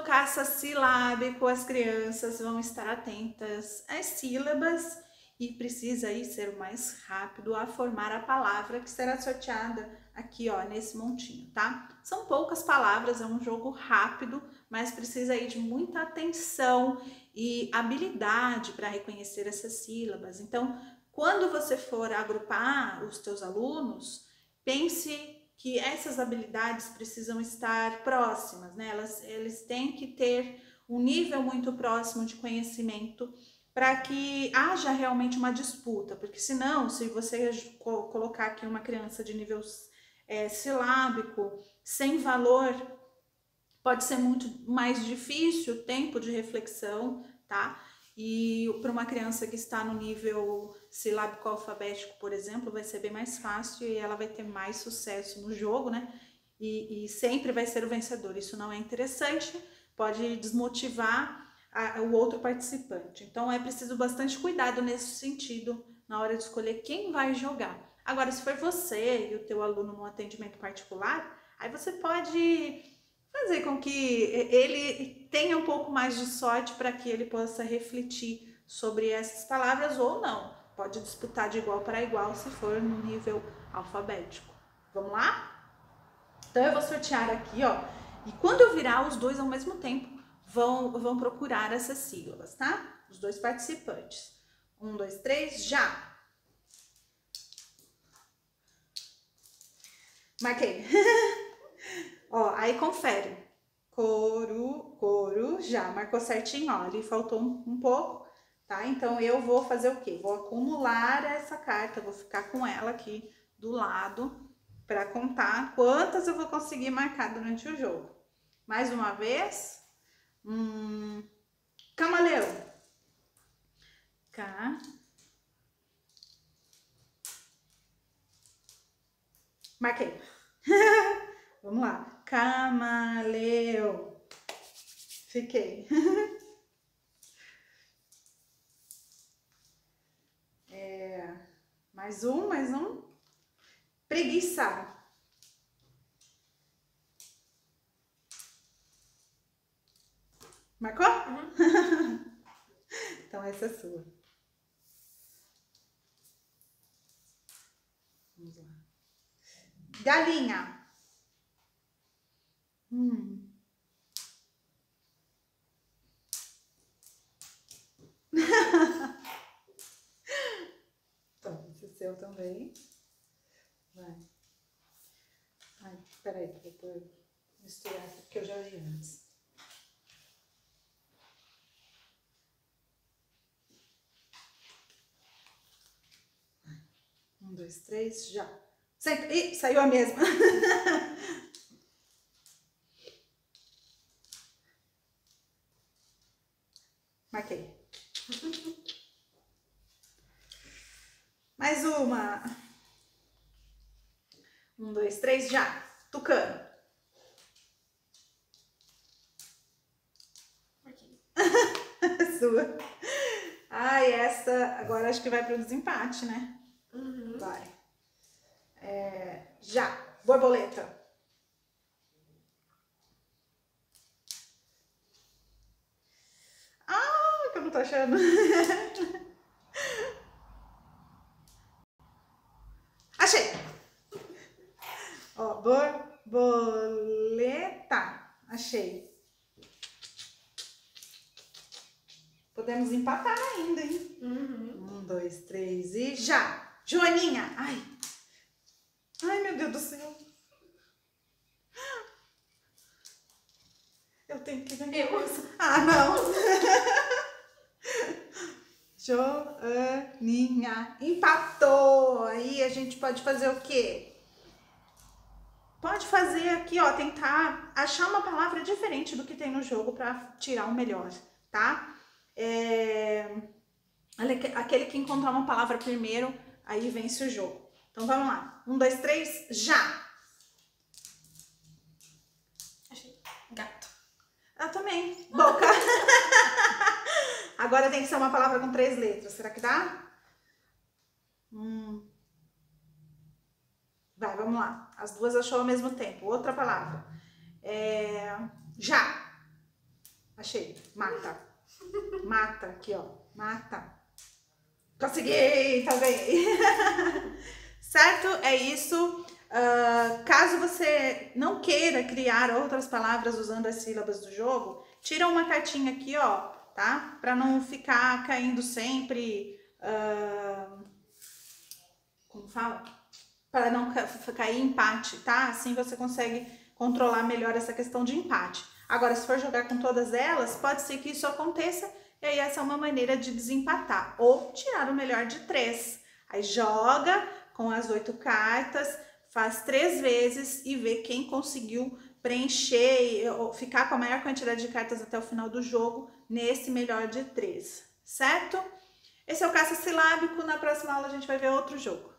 no caça silábico, as crianças vão estar atentas às sílabas e precisa aí ser mais rápido a formar a palavra que será sorteada aqui, ó, nesse montinho, tá? São poucas palavras, é um jogo rápido, mas precisa aí de muita atenção e habilidade para reconhecer essas sílabas. Então, quando você for agrupar os teus alunos, pense que essas habilidades precisam estar próximas, né? Elas, eles têm que ter um nível muito próximo de conhecimento para que haja realmente uma disputa, porque senão, se você colocar aqui uma criança de nível é, silábico, sem valor, pode ser muito mais difícil o tempo de reflexão, tá? E para uma criança que está no nível silábico alfabético, por exemplo, vai ser bem mais fácil e ela vai ter mais sucesso no jogo, né? E, e sempre vai ser o vencedor. Isso não é interessante, pode desmotivar a, o outro participante. Então é preciso bastante cuidado nesse sentido na hora de escolher quem vai jogar. Agora, se for você e o teu aluno no atendimento particular, aí você pode fazer com que ele tenha um pouco mais de sorte para que ele possa refletir sobre essas palavras ou não. Pode disputar de igual para igual se for no nível alfabético. Vamos lá? Então eu vou sortear aqui, ó. E quando eu virar os dois ao mesmo tempo, vão, vão procurar essas sílabas, tá? Os dois participantes. Um, dois, três, já! Marquei. ó, aí confere. Coro, já. Marcou certinho, ó. Ali faltou um, pouco, tá? Então, eu vou fazer o quê? Vou acumular essa carta, vou ficar com ela aqui do lado para contar quantas eu vou conseguir marcar durante o jogo. Mais uma vez. Hum, camaleão. K. Marquei. Vamos lá. Camaleão. Fiquei. é, mais um, mais um. Preguiçar. Marcou? Uhum. então essa é sua. Vamos lá. Galinha. Hum. então, esse é seu também. Vai. Ai, peraí, que eu vou misturar aqui, porque eu já vi antes. Um, dois, três, já. Senta. Ih, saiu a mesma. Marquei. Mais uma. Um, dois, três, já. Tucano. Sua. Ai, essa agora acho que vai para o desempate, né? Uhum. Vai. É, já. Borboleta. Ah, que eu não tô achando. Ó, borboleta. Achei. Podemos empatar ainda, hein? Uhum. Um, dois, três e já! Joaninha, ai. Ai, meu Deus do céu. Eu tenho que ganhar. Eu. Ah, não. Joaninha. Empatou. Aí a gente pode fazer o quê? Pode fazer aqui, ó, tentar achar uma palavra diferente do que tem no jogo para tirar o melhor, tá? É... Aquele que encontrar uma palavra primeiro aí vence o jogo. Então vamos lá. Um, dois, três, já! Gato. Eu também. Boca. Agora tem que ser uma palavra com três letras. Será que dá? Hum. Vai, vamos lá. As duas achou ao mesmo tempo. Outra palavra. É... Já. Achei. Mata. Mata. Aqui, ó. Mata. Consegui! Também. certo? É isso. Uh, caso você não queira criar outras palavras usando as sílabas do jogo, tira uma cartinha aqui, ó, tá? Para não ficar caindo sempre. Uh, como fala? Para não cair empate, tá? Assim você consegue controlar melhor essa questão de empate. Agora, se for jogar com todas elas, pode ser que isso aconteça e aí essa é uma maneira de desempatar ou tirar o melhor de três. Aí joga com as oito cartas, faz três vezes e vê quem conseguiu preencher ou ficar com a maior quantidade de cartas até o final do jogo nesse melhor de três, certo? Esse é o caça silábico. Na próxima aula a gente vai ver outro jogo.